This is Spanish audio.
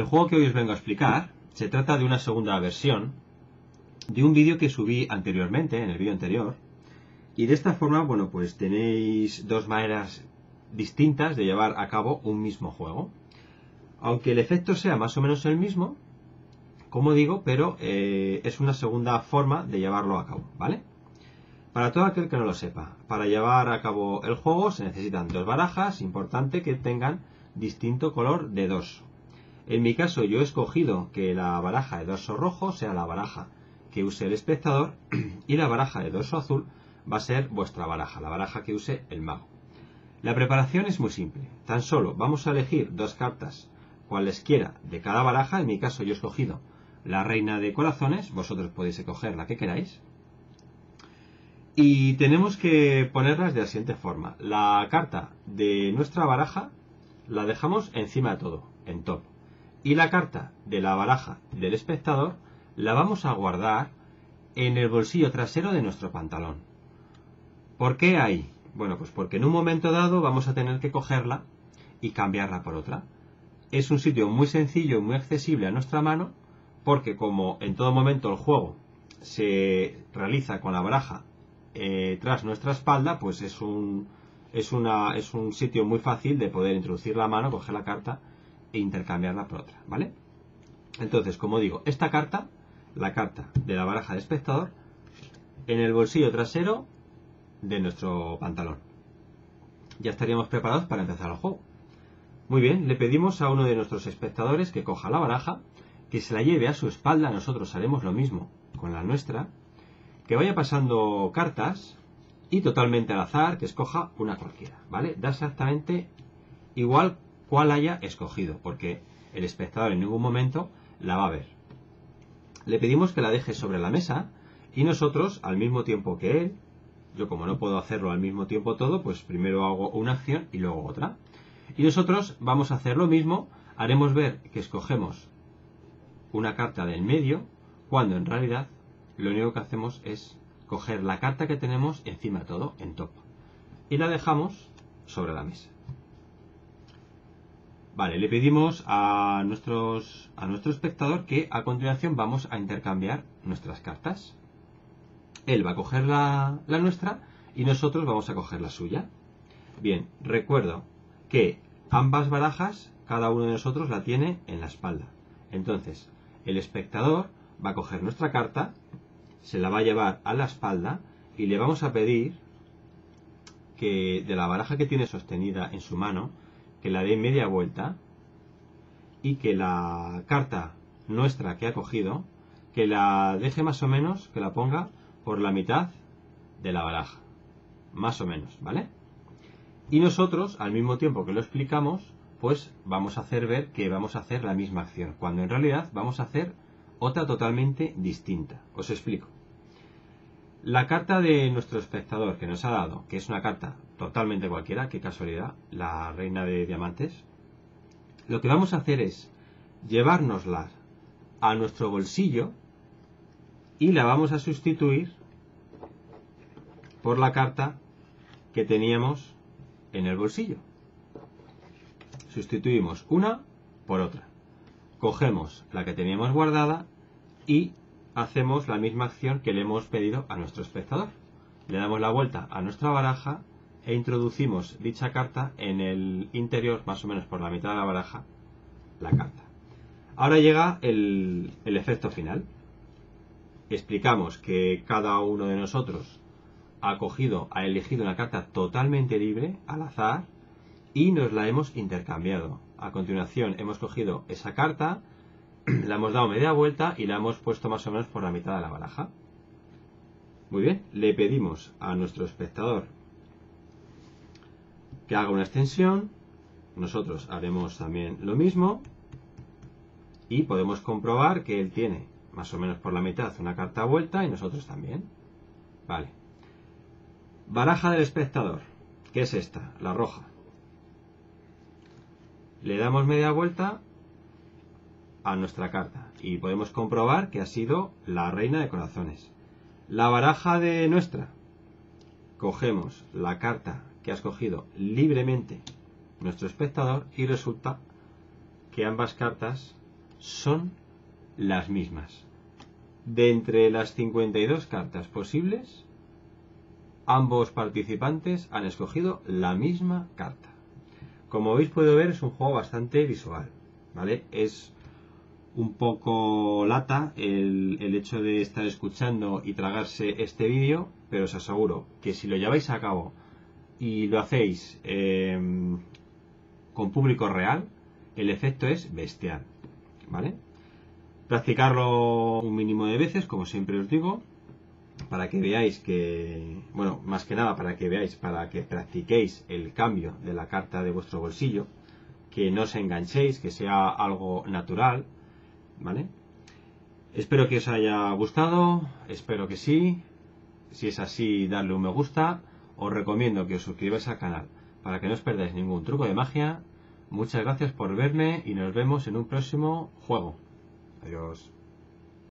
El juego que hoy os vengo a explicar se trata de una segunda versión de un vídeo que subí anteriormente, en el vídeo anterior. Y de esta forma, bueno, pues tenéis dos maneras distintas de llevar a cabo un mismo juego. Aunque el efecto sea más o menos el mismo, como digo, pero eh, es una segunda forma de llevarlo a cabo, ¿vale? Para todo aquel que no lo sepa, para llevar a cabo el juego se necesitan dos barajas, importante que tengan distinto color de dorso. En mi caso yo he escogido que la baraja de dorso rojo sea la baraja que use el espectador y la baraja de dorso azul va a ser vuestra baraja, la baraja que use el mago. La preparación es muy simple, tan solo vamos a elegir dos cartas cualesquiera de cada baraja, en mi caso yo he escogido la reina de corazones, vosotros podéis escoger la que queráis, y tenemos que ponerlas de la siguiente forma. La carta de nuestra baraja la dejamos encima de todo, en top. Y la carta de la baraja del espectador la vamos a guardar en el bolsillo trasero de nuestro pantalón. ¿Por qué ahí? Bueno, pues porque en un momento dado vamos a tener que cogerla y cambiarla por otra. Es un sitio muy sencillo y muy accesible a nuestra mano porque como en todo momento el juego se realiza con la baraja eh, tras nuestra espalda, pues es un, es, una, es un sitio muy fácil de poder introducir la mano, coger la carta e intercambiarla por otra, ¿vale? Entonces, como digo, esta carta, la carta de la baraja de espectador, en el bolsillo trasero de nuestro pantalón. Ya estaríamos preparados para empezar el juego. Muy bien, le pedimos a uno de nuestros espectadores que coja la baraja, que se la lleve a su espalda, nosotros haremos lo mismo con la nuestra, que vaya pasando cartas y totalmente al azar que escoja una cualquiera, ¿vale? Da exactamente igual cuál haya escogido, porque el espectador en ningún momento la va a ver. Le pedimos que la deje sobre la mesa y nosotros, al mismo tiempo que él, yo como no puedo hacerlo al mismo tiempo todo, pues primero hago una acción y luego otra. Y nosotros vamos a hacer lo mismo, haremos ver que escogemos una carta del medio, cuando en realidad lo único que hacemos es coger la carta que tenemos encima de todo, en top. Y la dejamos sobre la mesa. Vale, le pedimos a, nuestros, a nuestro espectador que a continuación vamos a intercambiar nuestras cartas. Él va a coger la, la nuestra y nosotros vamos a coger la suya. Bien, recuerdo que ambas barajas, cada uno de nosotros la tiene en la espalda. Entonces, el espectador va a coger nuestra carta se la va a llevar a la espalda y le vamos a pedir que de la baraja que tiene sostenida en su mano, que la dé media vuelta y que la carta nuestra que ha cogido, que la deje más o menos, que la ponga por la mitad de la baraja. Más o menos, ¿vale? Y nosotros, al mismo tiempo que lo explicamos, pues vamos a hacer ver que vamos a hacer la misma acción, cuando en realidad vamos a hacer otra totalmente distinta. Os explico. La carta de nuestro espectador que nos ha dado, que es una carta totalmente cualquiera, qué casualidad, la reina de diamantes, lo que vamos a hacer es llevárnosla a nuestro bolsillo y la vamos a sustituir por la carta que teníamos en el bolsillo. Sustituimos una por otra cogemos la que teníamos guardada y hacemos la misma acción que le hemos pedido a nuestro espectador. Le damos la vuelta a nuestra baraja e introducimos dicha carta en el interior, más o menos por la mitad de la baraja, la carta. Ahora llega el, el efecto final. Explicamos que cada uno de nosotros ha cogido, ha elegido una carta totalmente libre, al azar, y nos la hemos intercambiado. A continuación hemos cogido esa carta, la hemos dado media vuelta y la hemos puesto más o menos por la mitad de la baraja. Muy bien, le pedimos a nuestro espectador que haga una extensión, nosotros haremos también lo mismo y podemos comprobar que él tiene más o menos por la mitad una carta vuelta y nosotros también. Vale. Baraja del espectador, ¿qué es esta? La roja. Le damos media vuelta a nuestra carta y podemos comprobar que ha sido la reina de corazones. La baraja de nuestra. Cogemos la carta que ha escogido libremente nuestro espectador y resulta que ambas cartas son las mismas. De entre las 52 cartas posibles, ambos participantes han escogido la misma carta. Como habéis podido ver, es un juego bastante visual, ¿vale? Es un poco lata el, hecho de estar escuchando y tragarse este vídeo, pero os aseguro que si lo lleváis a cabo y lo hacéis em, con público real, el efecto es bestial, ¿vale? Practicarlo un mínimo de veces, como siempre os digo, para que veáis que, bueno, más que nada para que veáis, para que practiquéis el cambio de la carta de vuestro bolsillo, que no os enganchéis, que sea algo natural, ¿vale? Espero que os haya gustado, espero que sí. Si es así, darle un me gusta. Os recomiendo que os suscribáis al canal para que no os perdáis ningún truco de magia. Muchas gracias por verme y nos vemos en un próximo juego. Adiós.